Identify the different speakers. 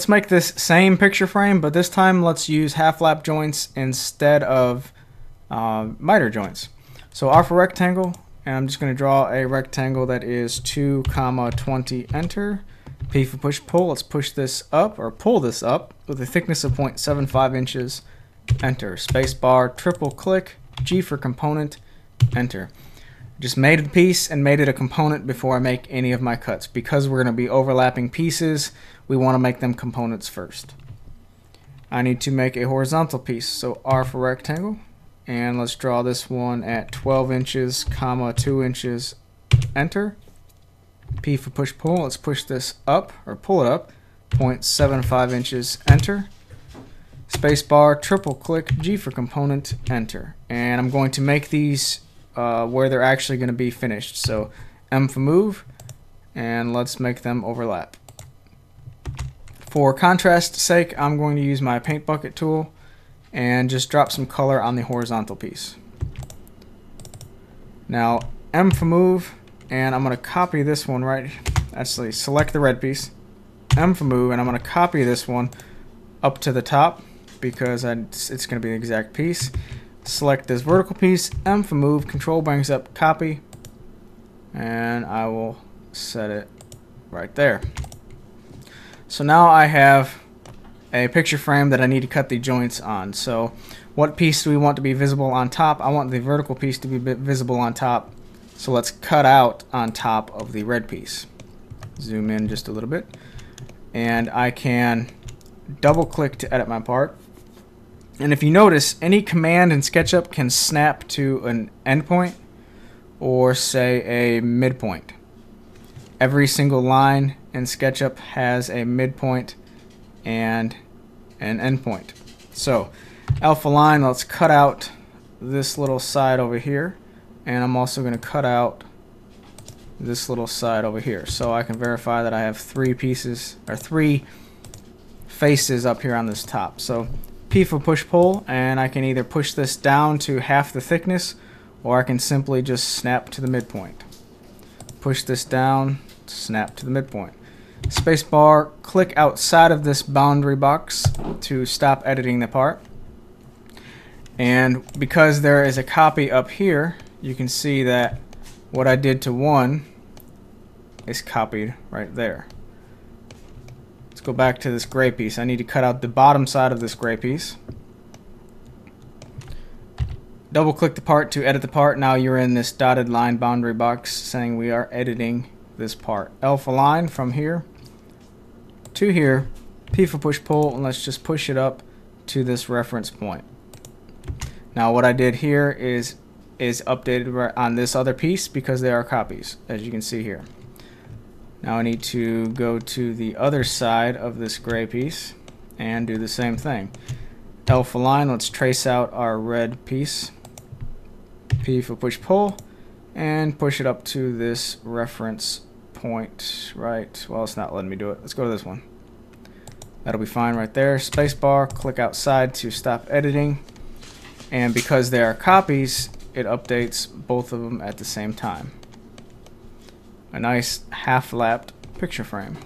Speaker 1: Let's make this same picture frame, but this time let's use half lap joints instead of uh, miter joints. So R for rectangle, and I'm just going to draw a rectangle that is 2 comma 20 enter. P for push pull, let's push this up or pull this up with a thickness of 0.75 inches, enter. Spacebar, triple click, G for component, enter. Just made a piece and made it a component before I make any of my cuts. Because we're going to be overlapping pieces, we want to make them components first. I need to make a horizontal piece, so R for rectangle. And let's draw this one at 12 inches, comma 2 inches, enter. P for push pull, let's push this up, or pull it up, 0.75 inches, enter. Spacebar, triple click, G for component, enter. And I'm going to make these uh, where they're actually going to be finished. So M for move, and let's make them overlap. For contrast sake, I'm going to use my paint bucket tool and just drop some color on the horizontal piece. Now M for move, and I'm going to copy this one right, actually select the red piece, M for move, and I'm going to copy this one up to the top because it's going to be the exact piece select this vertical piece, M for move, control brings up copy, and I will set it right there. So now I have a picture frame that I need to cut the joints on. So what piece do we want to be visible on top? I want the vertical piece to be visible on top. So let's cut out on top of the red piece. Zoom in just a little bit. And I can double click to edit my part. And if you notice, any command in SketchUp can snap to an endpoint or say a midpoint. Every single line in SketchUp has a midpoint and an endpoint. So alpha line, let's cut out this little side over here. And I'm also going to cut out this little side over here. So I can verify that I have three pieces or three faces up here on this top. So P for push pull and I can either push this down to half the thickness or I can simply just snap to the midpoint. Push this down, snap to the midpoint. Spacebar, click outside of this boundary box to stop editing the part. And because there is a copy up here, you can see that what I did to one is copied right there. Let's go back to this gray piece. I need to cut out the bottom side of this gray piece. Double click the part to edit the part. Now you're in this dotted line boundary box saying we are editing this part. Alpha line from here to here. P for push pull and let's just push it up to this reference point. Now what I did here is is updated on this other piece because they are copies as you can see here. Now I need to go to the other side of this gray piece and do the same thing. Alpha line, let's trace out our red piece. P for push pull and push it up to this reference point right? Well it's not letting me do it. Let's go to this one. That'll be fine right there. Spacebar click outside to stop editing. And because they are copies it updates both of them at the same time a nice half-lapped picture frame.